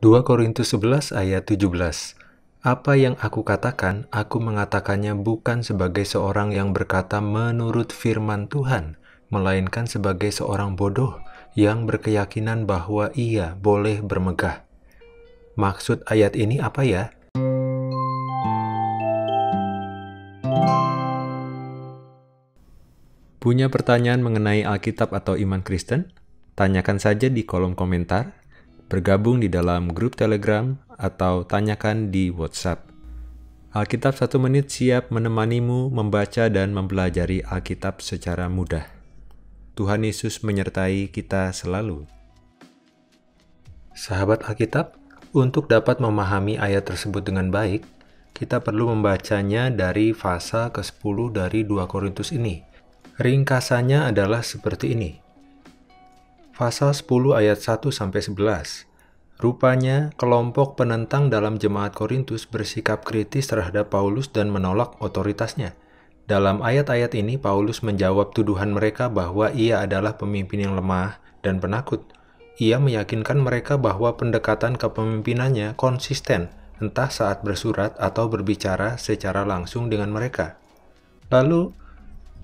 2 Korintus 11 ayat 17 Apa yang aku katakan, aku mengatakannya bukan sebagai seorang yang berkata menurut firman Tuhan, melainkan sebagai seorang bodoh yang berkeyakinan bahwa ia boleh bermegah. Maksud ayat ini apa ya? Punya pertanyaan mengenai Alkitab atau iman Kristen? Tanyakan saja di kolom komentar, bergabung di dalam grup Telegram, atau tanyakan di WhatsApp. Alkitab satu menit siap menemanimu membaca dan mempelajari Alkitab secara mudah. Tuhan Yesus menyertai kita selalu. Sahabat Alkitab, untuk dapat memahami ayat tersebut dengan baik, kita perlu membacanya dari fasa ke-10 dari 2 Korintus ini. Ringkasannya adalah seperti ini. Pasal 10 ayat 1 sampai 11. Rupanya kelompok penentang dalam jemaat Korintus bersikap kritis terhadap Paulus dan menolak otoritasnya. Dalam ayat-ayat ini Paulus menjawab tuduhan mereka bahwa ia adalah pemimpin yang lemah dan penakut. Ia meyakinkan mereka bahwa pendekatan kepemimpinannya konsisten, entah saat bersurat atau berbicara secara langsung dengan mereka. Lalu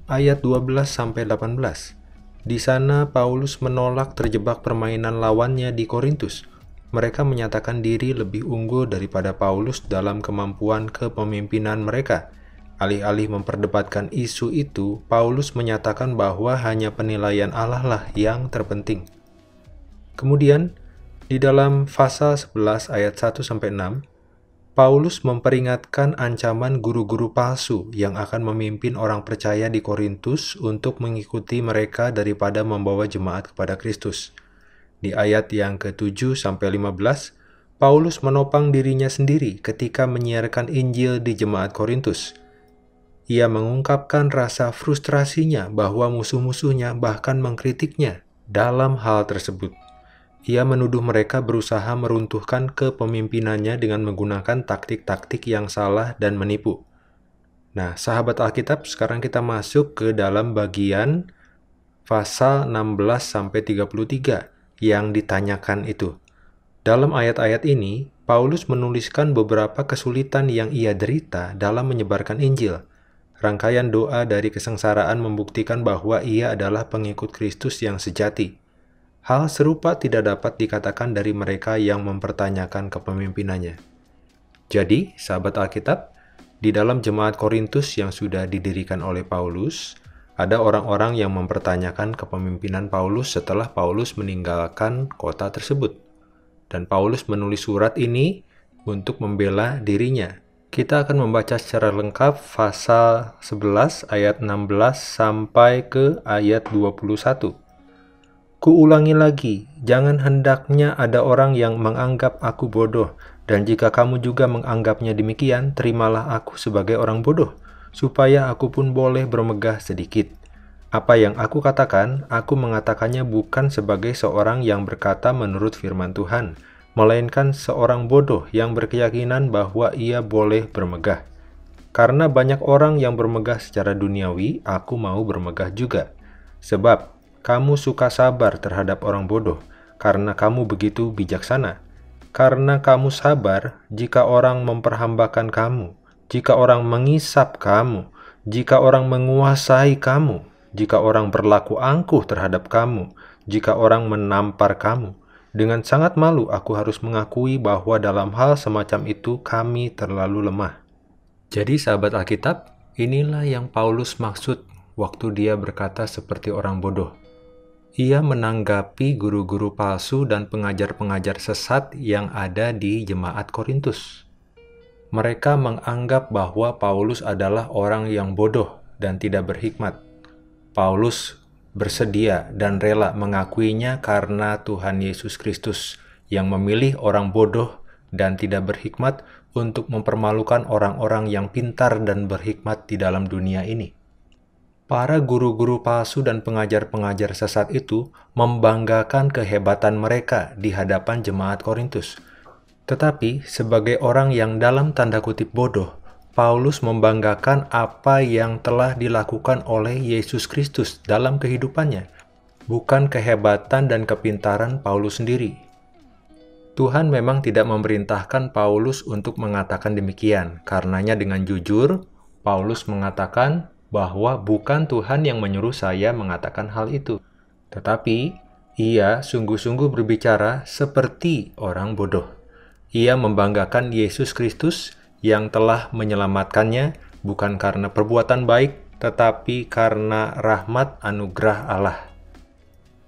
ayat 12 sampai 18. Di sana Paulus menolak terjebak permainan lawannya di Korintus. Mereka menyatakan diri lebih unggul daripada Paulus dalam kemampuan kepemimpinan mereka. Alih-alih memperdebatkan isu itu, Paulus menyatakan bahwa hanya penilaian Allah lah yang terpenting. Kemudian, di dalam pasal 11 ayat 1 sampai 6, Paulus memperingatkan ancaman guru-guru palsu yang akan memimpin orang percaya di Korintus untuk mengikuti mereka daripada membawa jemaat kepada Kristus. Di ayat yang ke-7 sampai 15, Paulus menopang dirinya sendiri ketika menyiarkan Injil di jemaat Korintus. Ia mengungkapkan rasa frustrasinya bahwa musuh-musuhnya bahkan mengkritiknya dalam hal tersebut. Ia menuduh mereka berusaha meruntuhkan kepemimpinannya dengan menggunakan taktik-taktik yang salah dan menipu. Nah, sahabat Alkitab, sekarang kita masuk ke dalam bagian pasal 16 sampai 33 yang ditanyakan itu. Dalam ayat-ayat ini, Paulus menuliskan beberapa kesulitan yang ia derita dalam menyebarkan Injil. Rangkaian doa dari kesengsaraan membuktikan bahwa ia adalah pengikut Kristus yang sejati. Hal serupa tidak dapat dikatakan dari mereka yang mempertanyakan kepemimpinannya. Jadi, sahabat Alkitab, di dalam jemaat Korintus yang sudah didirikan oleh Paulus, ada orang-orang yang mempertanyakan kepemimpinan Paulus setelah Paulus meninggalkan kota tersebut. Dan Paulus menulis surat ini untuk membela dirinya. Kita akan membaca secara lengkap pasal 11 ayat 16 sampai ke ayat 21. Kuulangi lagi, jangan hendaknya ada orang yang menganggap aku bodoh, dan jika kamu juga menganggapnya demikian, terimalah aku sebagai orang bodoh, supaya aku pun boleh bermegah sedikit. Apa yang aku katakan, aku mengatakannya bukan sebagai seorang yang berkata menurut firman Tuhan, melainkan seorang bodoh yang berkeyakinan bahwa ia boleh bermegah. Karena banyak orang yang bermegah secara duniawi, aku mau bermegah juga. Sebab kamu suka sabar terhadap orang bodoh karena kamu begitu bijaksana. Karena kamu sabar jika orang memperhambakan kamu, jika orang mengisap kamu, jika orang menguasai kamu, jika orang berlaku angkuh terhadap kamu, jika orang menampar kamu. Dengan sangat malu aku harus mengakui bahwa dalam hal semacam itu kami terlalu lemah. Jadi sahabat Alkitab, inilah yang Paulus maksud waktu dia berkata seperti orang bodoh ia menanggapi guru-guru palsu dan pengajar-pengajar sesat yang ada di jemaat Korintus. Mereka menganggap bahwa Paulus adalah orang yang bodoh dan tidak berhikmat. Paulus bersedia dan rela mengakuinya karena Tuhan Yesus Kristus yang memilih orang bodoh dan tidak berhikmat untuk mempermalukan orang-orang yang pintar dan berhikmat di dalam dunia ini. Para guru-guru palsu dan pengajar-pengajar sesat itu membanggakan kehebatan mereka di hadapan jemaat Korintus. Tetapi, sebagai orang yang dalam tanda kutip bodoh, Paulus membanggakan apa yang telah dilakukan oleh Yesus Kristus dalam kehidupannya, bukan kehebatan dan kepintaran Paulus sendiri. Tuhan memang tidak memerintahkan Paulus untuk mengatakan demikian. Karenanya dengan jujur, Paulus mengatakan bahwa bukan Tuhan yang menyuruh saya mengatakan hal itu. Tetapi, ia sungguh-sungguh berbicara seperti orang bodoh. Ia membanggakan Yesus Kristus yang telah menyelamatkannya bukan karena perbuatan baik, tetapi karena rahmat anugerah Allah.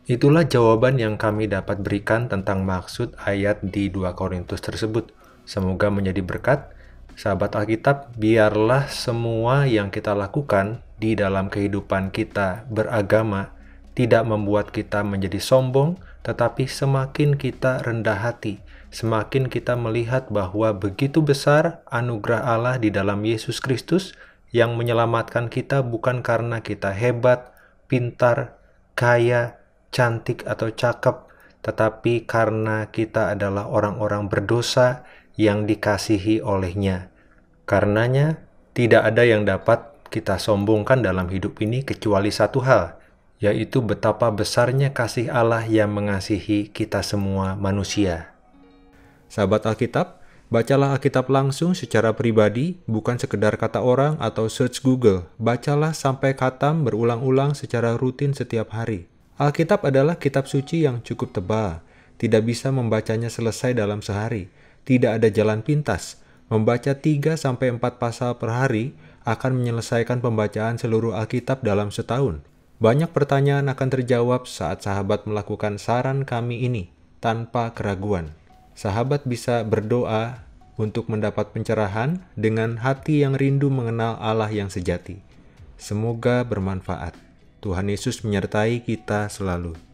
Itulah jawaban yang kami dapat berikan tentang maksud ayat di 2 Korintus tersebut. Semoga menjadi berkat. Sahabat Alkitab, biarlah semua yang kita lakukan di dalam kehidupan kita beragama tidak membuat kita menjadi sombong, tetapi semakin kita rendah hati, semakin kita melihat bahwa begitu besar anugerah Allah di dalam Yesus Kristus yang menyelamatkan kita bukan karena kita hebat, pintar, kaya, cantik atau cakep, tetapi karena kita adalah orang-orang berdosa yang dikasihi olehnya. Karenanya, tidak ada yang dapat kita sombongkan dalam hidup ini kecuali satu hal, yaitu betapa besarnya kasih Allah yang mengasihi kita semua manusia. Sahabat Alkitab, bacalah Alkitab langsung secara pribadi, bukan sekedar kata orang atau search Google. Bacalah sampai katam berulang-ulang secara rutin setiap hari. Alkitab adalah kitab suci yang cukup tebal, tidak bisa membacanya selesai dalam sehari, tidak ada jalan pintas. Membaca 3 sampai 4 pasal per hari akan menyelesaikan pembacaan seluruh Alkitab dalam setahun. Banyak pertanyaan akan terjawab saat sahabat melakukan saran kami ini tanpa keraguan. Sahabat bisa berdoa untuk mendapat pencerahan dengan hati yang rindu mengenal Allah yang sejati. Semoga bermanfaat. Tuhan Yesus menyertai kita selalu.